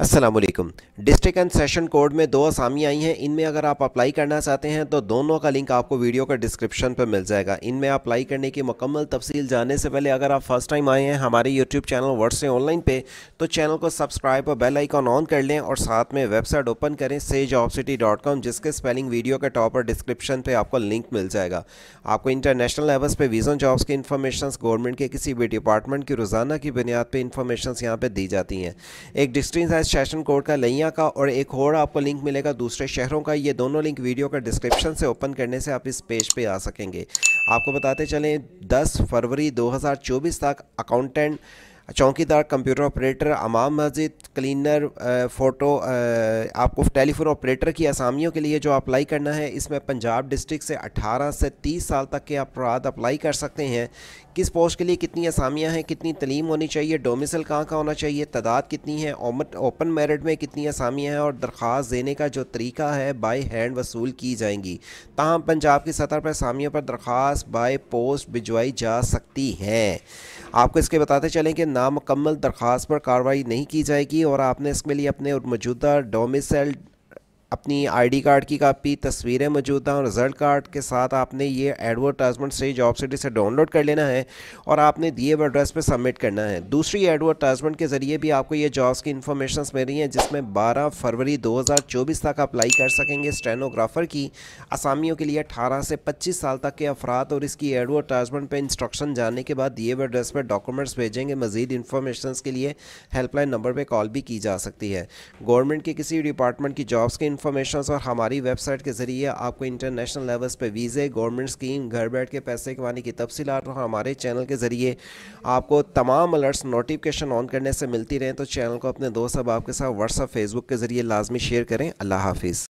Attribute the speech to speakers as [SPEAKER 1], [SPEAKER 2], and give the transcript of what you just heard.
[SPEAKER 1] Aslam district and session court में दो असामी आई हैं। इनमें अगर आप अप्लाई करना चाहते हैं तो दोनों का लिंक आपको वीडियो का डिस्क्रिप्शन पर मिल जाएगा। इनमें अप्लाई करने की मुकम्मल तफसील जानने से पहले अगर आप फ़र्स्ट टाइम आए हैं हमारे यूट्यूब चैनल वर्ड से ऑनलाइन पे तो चैनल को सब्सक्राइब और बेल आइकॉन ऑन कर लें और साथ में वेबसाइट ओपन करें से जॉब सिटी डॉट कॉम जिसके स्पेलिंग वीडियो के टॉप और डिस्क्रिप्शन पर आपको लिंक मिल जाएगा। आपको इंटरनेशनल लेवल्स पर वीज़न जॉब्स की इन्फॉर्मेशन गवर्नमेंट के किसी भी डिपार्टमेंट की रोज़ाना की बुनियाद पर इंफॉर्मेशन यहाँ पर दी जाती हैं। एक डिस्ट्रिक्ट सेशन कोड का लैया का और एक और आपको लिंक मिलेगा दूसरे शहरों का। ये दोनों लिंक वीडियो का डिस्क्रिप्शन से ओपन करने से आप इस पेज पे आ सकेंगे। आपको बताते चलें 10 फरवरी 2024 तक अकाउंटेंट चौकीदार, कंप्यूटर ऑपरेटर, अमाम मस्जिद, क्लीनर फ़ोटो आपको टेलीफोन ऑपरेटर की असामियों के लिए जो अप्लाई करना है, इसमें पंजाब डिस्ट्रिक्ट से 18 से 30 साल तक के अफराद अप्लाई कर सकते हैं। किस पोस्ट के लिए कितनी असामियाँ हैं, कितनी तलीम होनी चाहिए, डोमिसल कहाँ का होना चाहिए, तादाद कितनी है ओपन मेरिट में कितनी असामियाँ हैं और दरख्वास्त देने का जो तरीका है बाई हैंड वसूल की जाएँगी। तहम पंजाब की सतह पर असामियों पर दरख्वास्त बाई पोस्ट भिजवाई जा सकती हैं। आपको इसके बताते चलें कि नामकम्मल दरख्वास्त पर कार्रवाई नहीं की जाएगी और आपने इसके लिए अपने मौजूदा डोमिसल अपनी आईडी कार्ड की कापी, तस्वीरें मौजूद हैं और रिज़ल्ट कार्ड के साथ आपने ये एडवर्टाइजमेंट से जॉब सिटी से डाउनलोड कर लेना है और आपने दिए हुए एड्रेस पे सबमिट करना है। दूसरी एडवर्टाइजमेंट के ज़रिए भी आपको ये जॉब्स की इन्फॉर्मेशन मिल रही हैं, जिसमें 12 फरवरी 2024 तक अप्लाई कर सकेंगे स्टेनोग्राफ़र की। असामियों के लिए अठारह से पच्चीस साल तक के अफराद और इसकी एडवर्टाइजमेंट पर इंस्ट्रक्शन जानने के बाद दिए हुए एड्रेस पर डॉक्यूमेंट्स भेजेंगे। मजीद इन्फॉर्मेशन के लिए हेल्पलाइन नंबर पर कॉल भी की जा सकती है। गवर्नमेंट के किसी डिपार्टमेंट की जॉब्स की इन्फॉर्मेशन और हमारी वेबसाइट के ज़रिए आपको इंटरनेशनल लेवल्स पे वीज़े गवर्नमेंट स्कीम घर बैठ के पैसे कमाने की तफसीत और हमारे चैनल के ज़रिए आपको तमाम अलर्ट्स नोटिफिकेशन ऑन करने से मिलती रहें। तो चैनल को अपने दोस्त अब आपके साथ व्हाट्सअप फेसबुक के ज़रिए लाजमी शेयर करें। अल्लाह हाफिज़।